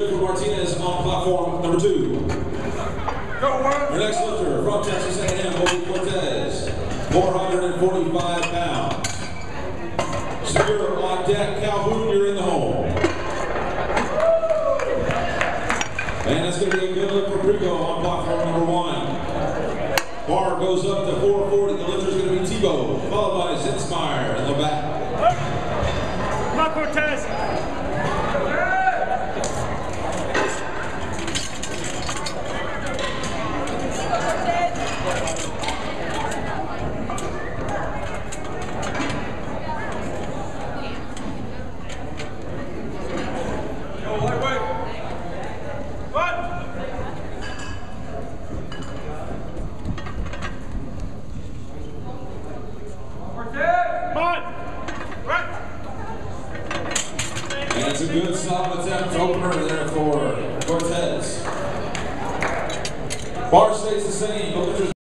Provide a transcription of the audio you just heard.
Martinez on platform number two. Our next lifter from Texas A&M, Bobby Cortez, 445 pounds. Secure on deck, Calhoun, you're in the home. And that's going to be a good lift for Prigo on platform number one. Bar goes up to 440. The lifter is going to be Tebow, followed by Zinsmeyer in the back. Come on, Cortez. Come on. Right. It's a good solid attempt opener there for Cortez. Bar stays the same.